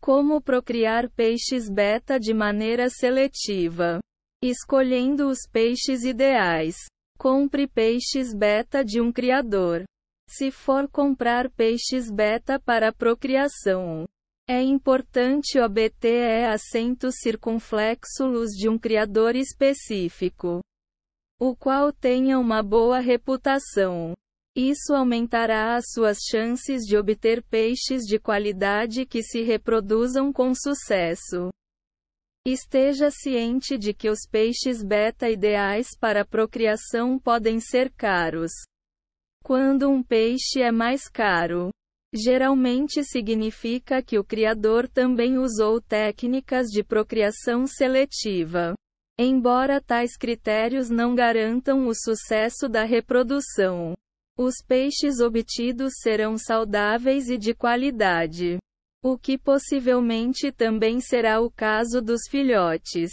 Como procriar peixes beta de maneira seletiva? Escolhendo os peixes ideais. Compre peixes beta de um criador. Se for comprar peixes beta para procriação, é importante obter acentos circunflexos de um criador específico, o qual tenha uma boa reputação. Isso aumentará as suas chances de obter peixes de qualidade que se reproduzam com sucesso. Esteja ciente de que os peixes beta ideais para procriação podem ser caros. Quando um peixe é mais caro, geralmente significa que o criador também usou técnicas de procriação seletiva. Embora tais critérios não garantam o sucesso da reprodução, os peixes obtidos serão saudáveis e de qualidade. O que possivelmente também será o caso dos filhotes.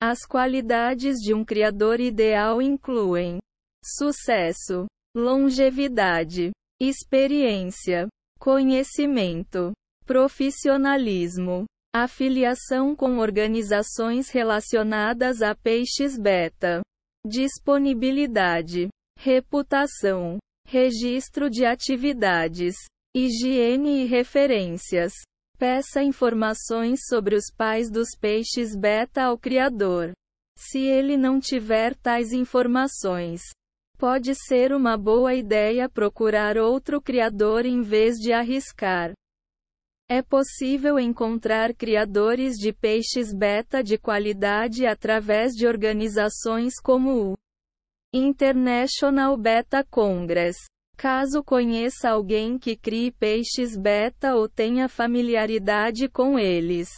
As qualidades de um criador ideal incluem sucesso, longevidade, experiência, conhecimento, profissionalismo, afiliação com organizações relacionadas a peixes beta, disponibilidade, reputação, Registro de atividades. Higiene e referências. Peça informações sobre os pais dos peixes beta ao criador. Se ele não tiver tais informações, pode ser uma boa ideia procurar outro criador em vez de arriscar. É possível encontrar criadores de peixes beta de qualidade através de organizações como o International Beta Congress. Caso conheça alguém que crie peixes beta ou tenha familiaridade com eles,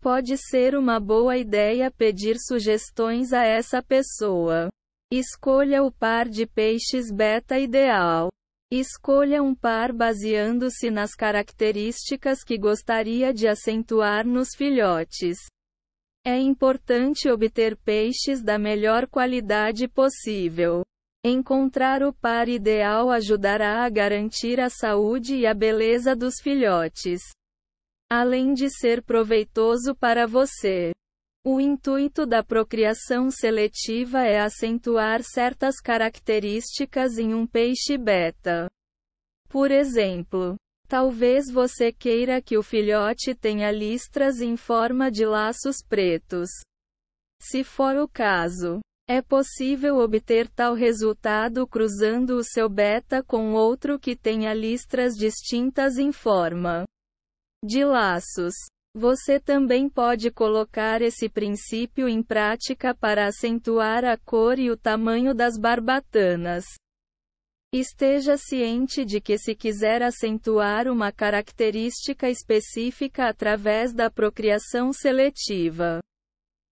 pode ser uma boa ideia pedir sugestões a essa pessoa. Escolha o par de peixes beta ideal. Escolha um par baseando-se nas características que gostaria de acentuar nos filhotes. É importante obter peixes da melhor qualidade possível. Encontrar o par ideal ajudará a garantir a saúde e a beleza dos filhotes. Além de ser proveitoso para você. O intuito da procriação seletiva é acentuar certas características em um peixe beta. Por exemplo, Talvez você queira que o filhote tenha listras em forma de laços pretos. Se for o caso, é possível obter tal resultado cruzando o seu beta com outro que tenha listras distintas em forma de laços. Você também pode colocar esse princípio em prática para acentuar a cor e o tamanho das barbatanas. Esteja ciente de que se quiser acentuar uma característica específica através da procriação seletiva,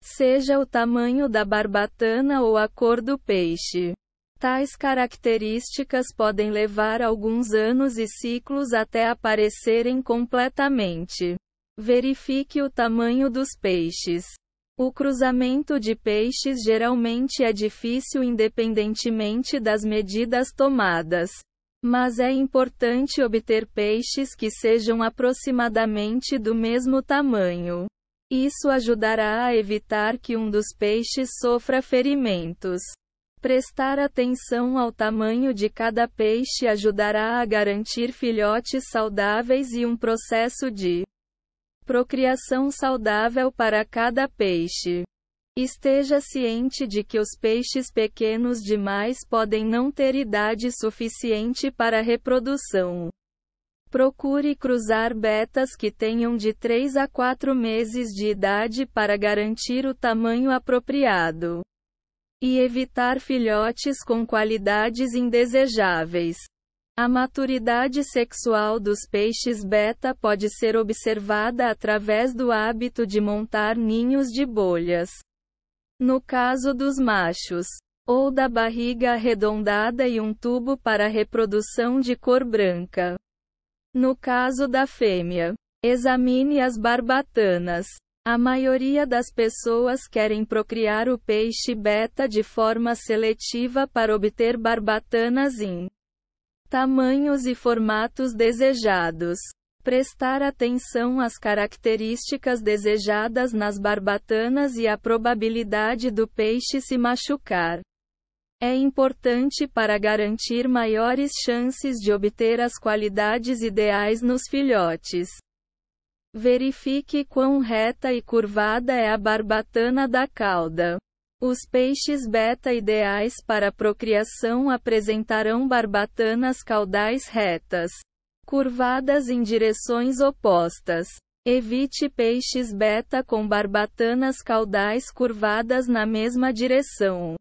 seja o tamanho da barbatana ou a cor do peixe, tais características podem levar alguns anos e ciclos até aparecerem completamente. Verifique o tamanho dos peixes. O cruzamento de peixes geralmente é difícil independentemente das medidas tomadas. Mas é importante obter peixes que sejam aproximadamente do mesmo tamanho. Isso ajudará a evitar que um dos peixes sofra ferimentos. Prestar atenção ao tamanho de cada peixe ajudará a garantir filhotes saudáveis e um processo de Procriação saudável para cada peixe. Esteja ciente de que os peixes pequenos demais podem não ter idade suficiente para reprodução. Procure cruzar betas que tenham de 3 a 4 meses de idade para garantir o tamanho apropriado. E evitar filhotes com qualidades indesejáveis. A maturidade sexual dos peixes beta pode ser observada através do hábito de montar ninhos de bolhas. No caso dos machos, ou da barriga arredondada e um tubo para reprodução de cor branca. No caso da fêmea, examine as barbatanas. A maioria das pessoas querem procriar o peixe beta de forma seletiva para obter barbatanas in tamanhos e formatos desejados. Prestar atenção às características desejadas nas barbatanas e a probabilidade do peixe se machucar. É importante para garantir maiores chances de obter as qualidades ideais nos filhotes. Verifique quão reta e curvada é a barbatana da cauda. Os peixes beta ideais para procriação apresentarão barbatanas caudais retas curvadas em direções opostas. Evite peixes beta com barbatanas caudais curvadas na mesma direção.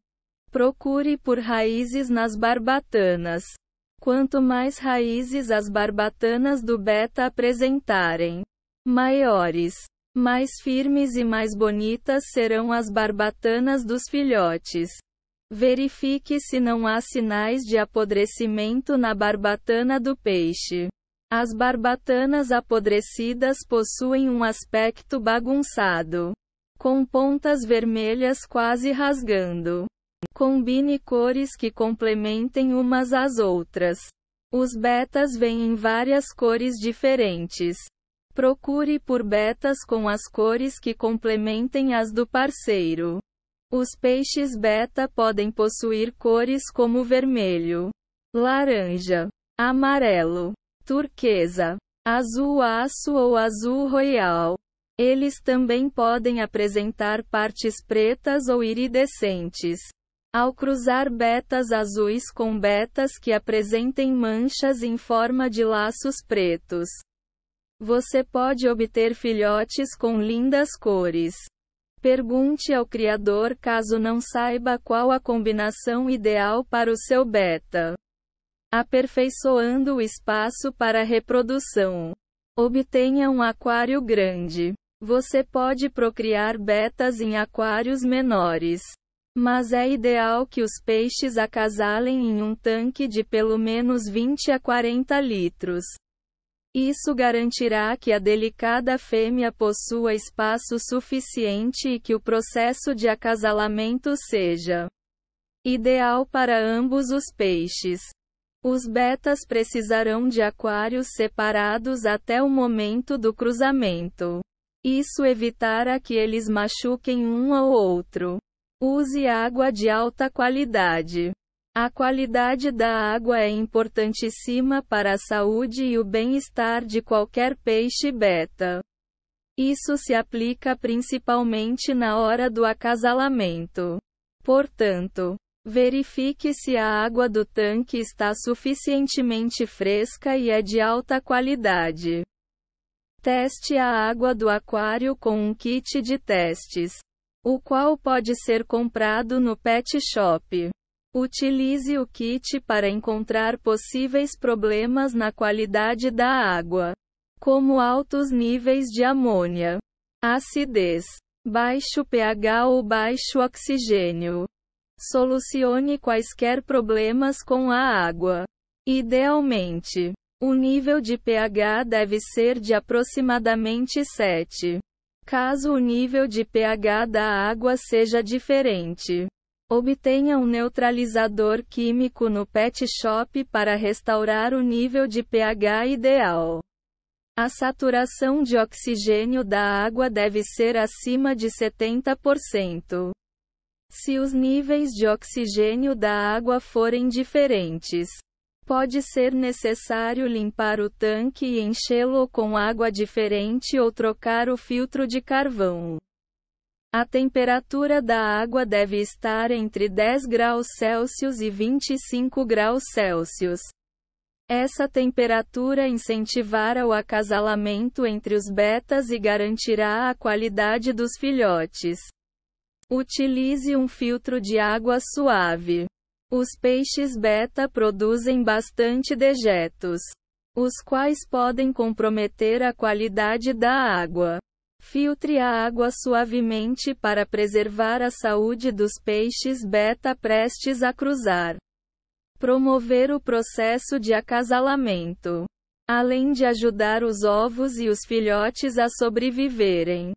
Procure por raízes nas barbatanas. Quanto mais raízes as barbatanas do beta apresentarem, maiores, mais firmes e mais bonitas serão as barbatanas dos filhotes. Verifique se não há sinais de apodrecimento na barbatana do peixe. As barbatanas apodrecidas possuem um aspecto bagunçado, com pontas vermelhas quase rasgando. Combine cores que complementem umas às outras. Os betas vêm em várias cores diferentes. Procure por betas com as cores que complementem as do parceiro. Os peixes beta podem possuir cores como vermelho, laranja, amarelo, turquesa, azul aço ou azul royal. Eles também podem apresentar partes pretas ou iridescentes. Ao cruzar betas azuis com betas que apresentem manchas em forma de laços pretos, você pode obter filhotes com lindas cores. Pergunte ao criador caso não saiba qual a combinação ideal para o seu beta aperfeiçoando o espaço para reprodução. Obtenha um aquário grande. Você pode procriar betas em aquários menores. Mas é ideal que os peixes acasalem em um tanque de pelo menos 20 a 40 litros. Isso garantirá que a delicada fêmea possua espaço suficiente e que o processo de acasalamento seja ideal para ambos os peixes. Os betas precisarão de aquários separados até o momento do cruzamento. Isso evitará que eles machuquem um ao outro. Use água de alta qualidade. A qualidade da água é importantíssima para a saúde e o bem-estar de qualquer peixe beta. Isso se aplica principalmente na hora do acasalamento. Portanto, Verifique se a água do tanque está suficientemente fresca e é de alta qualidade. Teste a água do aquário com um kit de testes, o qual pode ser comprado no pet shop. Utilize o kit para encontrar possíveis problemas na qualidade da água, como altos níveis de amônia, acidez, baixo pH ou baixo oxigênio. Solucione quaisquer problemas com a água. Idealmente, o nível de pH deve ser de aproximadamente 7. Caso o nível de pH da água seja diferente, obtenha um neutralizador químico no pet shop para restaurar o nível de pH ideal. A saturação de oxigênio da água deve ser acima de 70%. Se os níveis de oxigênio da água forem diferentes, pode ser necessário limpar o tanque e enchê-lo com água diferente ou trocar o filtro de carvão. A temperatura da água deve estar entre 10 graus Celsius e 25 graus Celsius. Essa temperatura incentivará o acasalamento entre os betas e garantirá a qualidade dos filhotes. Utilize um filtro de água suave. Os peixes beta produzem bastante dejetos, os quais podem comprometer a qualidade da água. Filtre a água suavemente para preservar a saúde dos peixes beta prestes a cruzar. Promover o processo de acasalamento. Além de ajudar os ovos e os filhotes a sobreviverem.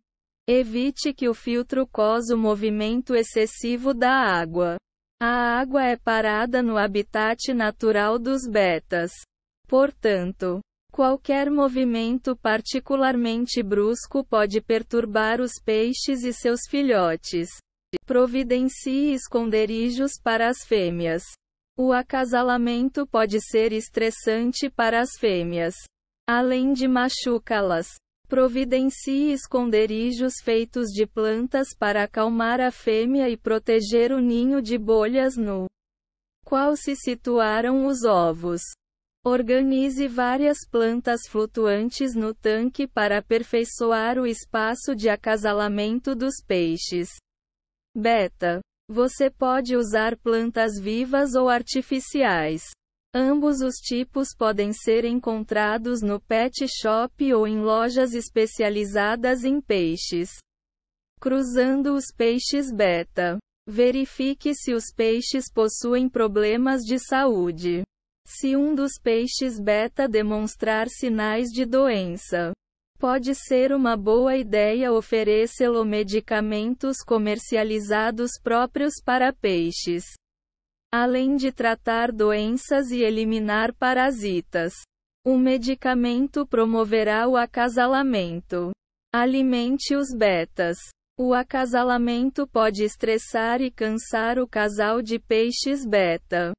Evite que o filtro cause o movimento excessivo da água. A água é parada no habitat natural dos betas. Portanto, Qualquer movimento particularmente brusco pode perturbar os peixes e seus filhotes. Providencie esconderijos para as fêmeas. O acasalamento pode ser estressante para as fêmeas. Além de machucá-las, providencie esconderijos feitos de plantas para acalmar a fêmea e proteger o ninho de bolhas no qual se situaram os ovos. Organize várias plantas flutuantes no tanque para aperfeiçoar o espaço de acasalamento dos peixes. Beta. Você pode usar plantas vivas ou artificiais. Ambos os tipos podem ser encontrados no pet shop ou em lojas especializadas em peixes. Cruzando os peixes beta. Verifique se os peixes possuem problemas de saúde. Se um dos peixes beta demonstrar sinais de doença, pode ser uma boa ideia oferecê-lo medicamentos comercializados próprios para peixes, além de tratar doenças e eliminar parasitas. O medicamento promoverá o acasalamento. Alimente os betas. O acasalamento pode estressar e cansar o casal de peixes beta.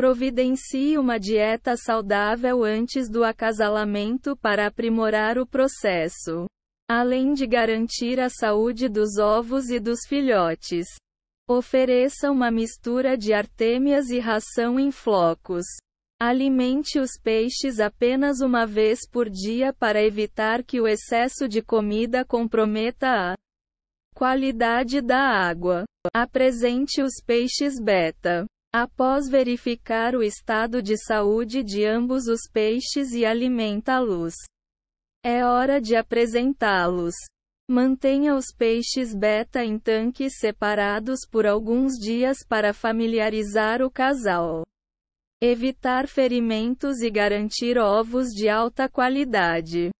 Providencie uma dieta saudável antes do acasalamento para aprimorar o processo. Além de garantir a saúde dos ovos e dos filhotes. Ofereça uma mistura de artêmias e ração em flocos. Alimente os peixes apenas uma vez por dia para evitar que o excesso de comida comprometa a qualidade da água. Apresente os peixes beta. Após verificar o estado de saúde de ambos os peixes e alimentá-los, é hora de apresentá-los. Mantenha os peixes beta em tanques separados por alguns dias para familiarizar o casal. Evitar ferimentos e garantir ovos de alta qualidade.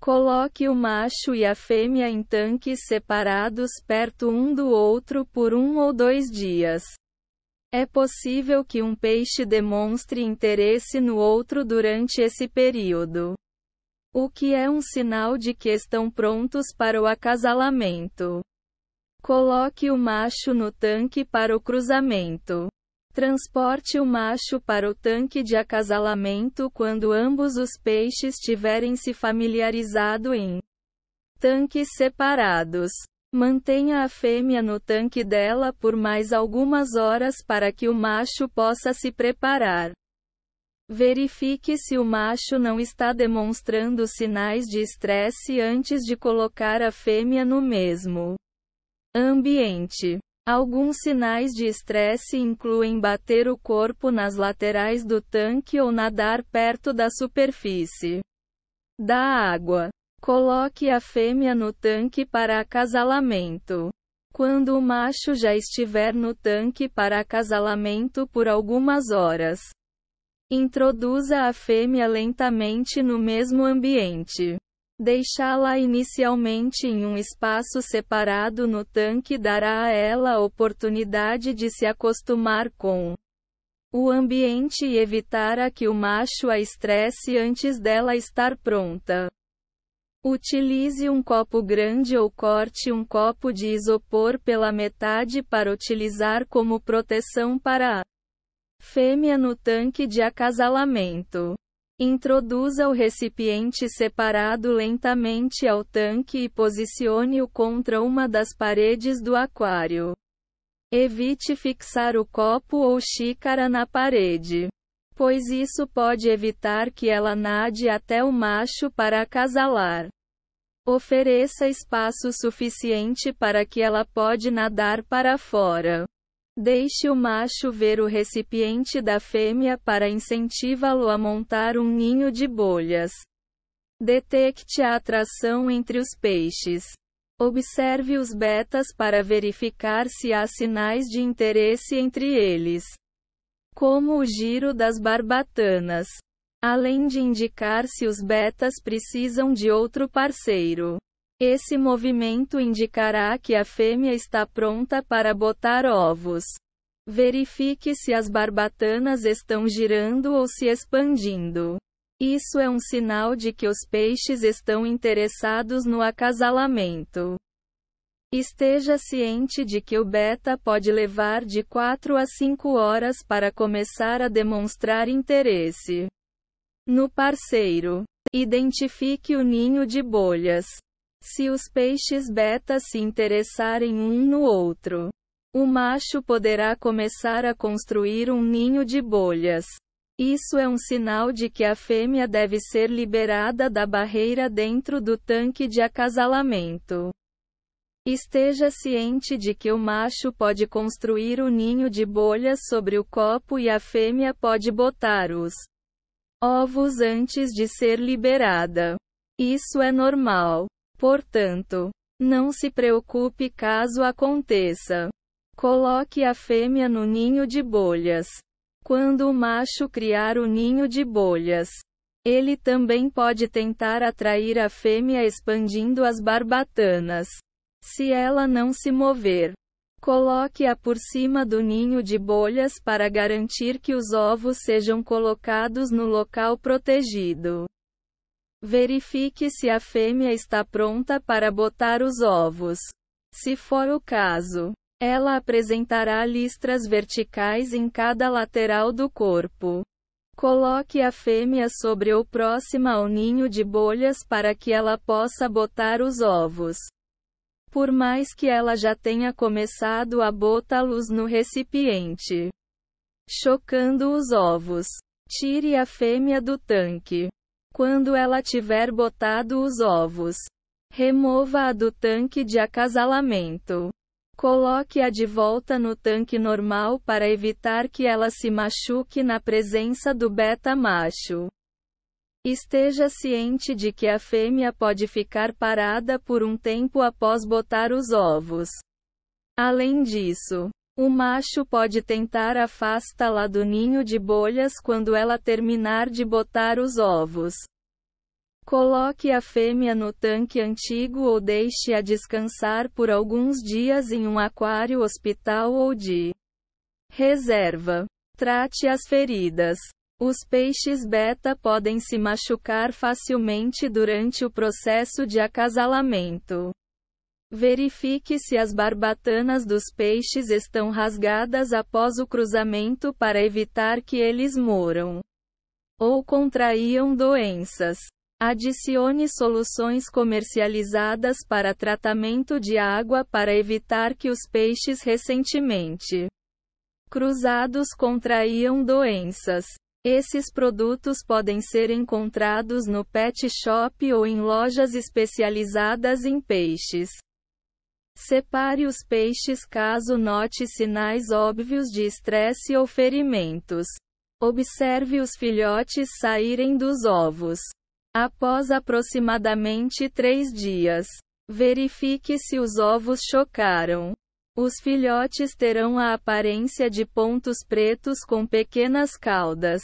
Coloque o macho e a fêmea em tanques separados perto um do outro por um ou dois dias. É possível que um peixe demonstre interesse no outro durante esse período. O que é um sinal de que estão prontos para o acasalamento. Coloque o macho no tanque para o cruzamento. Transporte o macho para o tanque de acasalamento quando ambos os peixes tiverem se familiarizado em tanques separados. Mantenha a fêmea no tanque dela por mais algumas horas para que o macho possa se preparar. Verifique se o macho não está demonstrando sinais de estresse antes de colocar a fêmea no mesmo ambiente. Alguns sinais de estresse incluem bater o corpo nas laterais do tanque ou nadar perto da superfície da água. Coloque a fêmea no tanque para acasalamento. Quando o macho já estiver no tanque para acasalamento por algumas horas, introduza a fêmea lentamente no mesmo ambiente. Deixá-la inicialmente em um espaço separado no tanque dará a ela a oportunidade de se acostumar com o ambiente e evitar que o macho a estresse antes dela estar pronta. Utilize um copo grande ou corte um copo de isopor pela metade para utilizar como proteção para a fêmea no tanque de acasalamento. Introduza o recipiente separado lentamente ao tanque e posicione-o contra uma das paredes do aquário. Evite fixar o copo ou xícara na parede, pois isso pode evitar que ela nade até o macho para acasalar. Ofereça espaço suficiente para que ela pode nadar para fora. Deixe o macho ver o recipiente da fêmea para incentivá-lo a montar um ninho de bolhas. Detecte a atração entre os peixes. Observe os betas para verificar se há sinais de interesse entre eles, como o giro das barbatanas além de indicar se os betas precisam de outro parceiro. Esse movimento indicará que a fêmea está pronta para botar ovos. Verifique se as barbatanas estão girando ou se expandindo. Isso é um sinal de que os peixes estão interessados no acasalamento. Esteja ciente de que o beta pode levar de 4 a 5 horas para começar a demonstrar interesse no parceiro. Identifique o ninho de bolhas. Se os peixes beta se interessarem um no outro, o macho poderá começar a construir um ninho de bolhas. Isso é um sinal de que a fêmea deve ser liberada da barreira dentro do tanque de acasalamento. Esteja ciente de que o macho pode construir o ninho de bolhas sobre o copo e a fêmea pode botar os ovos antes de ser liberada. Isso é normal. Portanto, não se preocupe caso aconteça. Coloque a fêmea no ninho de bolhas. Quando o macho criar o ninho de bolhas, ele também pode tentar atrair a fêmea expandindo as barbatanas. Se ela não se mover, coloque-a por cima do ninho de bolhas para garantir que os ovos sejam colocados no local protegido. Verifique se a fêmea está pronta para botar os ovos. Se for o caso, ela apresentará listras verticais em cada lateral do corpo. Coloque a fêmea sobre ou próxima ao ninho de bolhas para que ela possa botar os ovos por mais que ela já tenha começado a botá-los no recipiente. Chocando os ovos. Tire a fêmea do tanque. Quando ela tiver botado os ovos, remova-a do tanque de acasalamento. Coloque-a de volta no tanque normal para evitar que ela se machuque na presença do beta macho. Esteja ciente de que a fêmea pode ficar parada por um tempo após botar os ovos. Além disso, o macho pode tentar afastá-la do ninho de bolhas quando ela terminar de botar os ovos. Coloque a fêmea no tanque antigo ou deixe-a descansar por alguns dias em um aquário hospital ou de reserva. Trate as feridas. Os peixes beta podem se machucar facilmente durante o processo de acasalamento. Verifique se as barbatanas dos peixes estão rasgadas após o cruzamento para evitar que eles moram ou contraíam doenças. Adicione soluções comercializadas para tratamento de água para evitar que os peixes recentemente cruzados contraíam doenças. Esses produtos podem ser encontrados no pet shop ou em lojas especializadas em peixes. Separe os peixes caso note sinais óbvios de estresse ou ferimentos. Observe os filhotes saírem dos ovos. Após aproximadamente três dias, verifique se os ovos chocaram. Os filhotes terão a aparência de pontos pretos com pequenas caudas.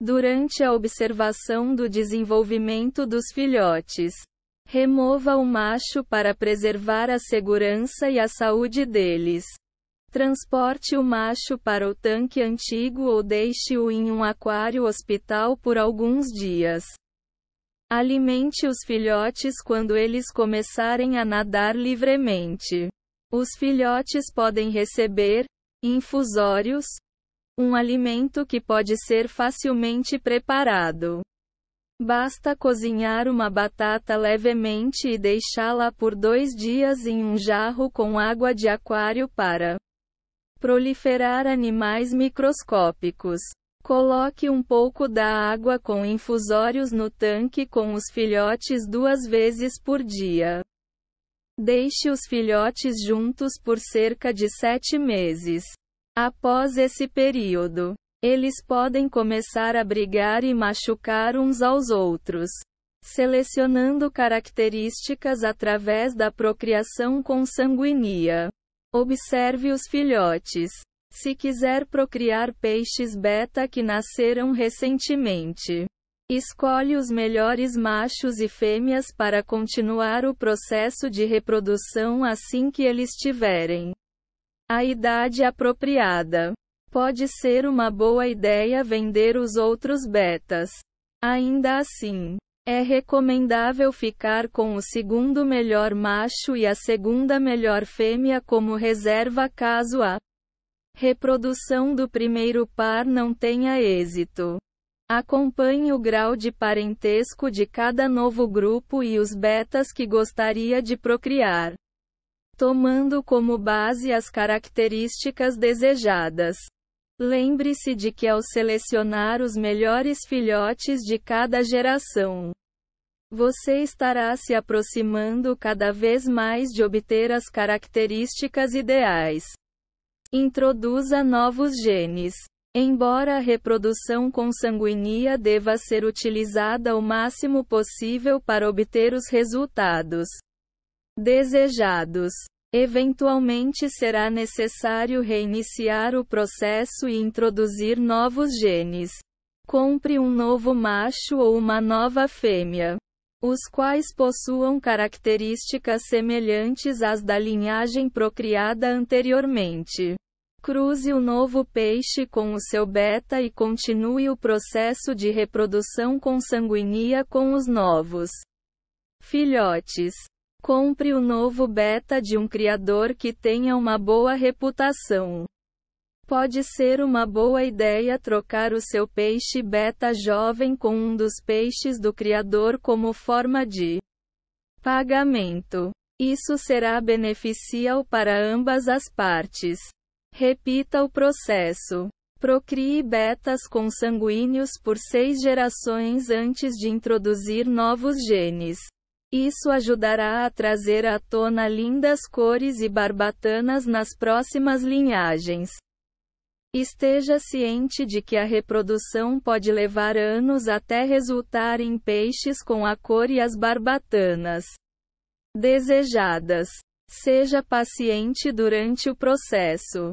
Durante a observação do desenvolvimento dos filhotes, remova o macho para preservar a segurança e a saúde deles. Transporte o macho para o tanque antigo ou deixe-o em um aquário hospital por alguns dias. Alimente os filhotes quando eles começarem a nadar livremente. Os filhotes podem receber infusórios, um alimento que pode ser facilmente preparado. Basta cozinhar uma batata levemente e deixá-la por dois dias em um jarro com água de aquário para proliferar animais microscópicos. Coloque um pouco da água com infusórios no tanque com os filhotes duas vezes por dia. Deixe os filhotes juntos por cerca de sete meses. Após esse período, eles podem começar a brigar e machucar uns aos outros. Selecionando características através da procriação consanguínea. Observe os filhotes. Se quiser procriar peixes beta que nasceram recentemente, Escolhe os melhores machos e fêmeas para continuar o processo de reprodução assim que eles tiverem a idade apropriada. Pode ser uma boa ideia vender os outros betas Ainda assim, é recomendável ficar com o segundo melhor macho e a segunda melhor fêmea como reserva caso a reprodução do primeiro par não tenha êxito. Acompanhe o grau de parentesco de cada novo grupo e os betas que gostaria de procriar, tomando como base as características desejadas. Lembre-se de que ao selecionar os melhores filhotes de cada geração, você estará se aproximando cada vez mais de obter as características ideais. Introduza novos genes. Embora a reprodução consanguínea deva ser utilizada o máximo possível para obter os resultados desejados, eventualmente será necessário reiniciar o processo e introduzir novos genes. Compre um novo macho ou uma nova fêmea, os quais possuam características semelhantes às da linhagem procriada anteriormente. Cruze o novo peixe com o seu beta e continue o processo de reprodução consanguínea com os novos filhotes. Compre o novo beta de um criador que tenha uma boa reputação. Pode ser uma boa ideia trocar o seu peixe beta jovem com um dos peixes do criador como forma de pagamento. Isso será beneficial para ambas as partes. Repita o processo. Procrie betas consanguíneos por seis gerações antes de introduzir novos genes. Isso ajudará a trazer à tona lindas cores e barbatanas nas próximas linhagens. Esteja ciente de que a reprodução pode levar anos até resultar em peixes com a cor e as barbatanas desejadas. Seja paciente durante o processo.